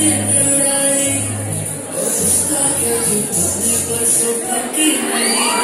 Yeah. सुख की नहीं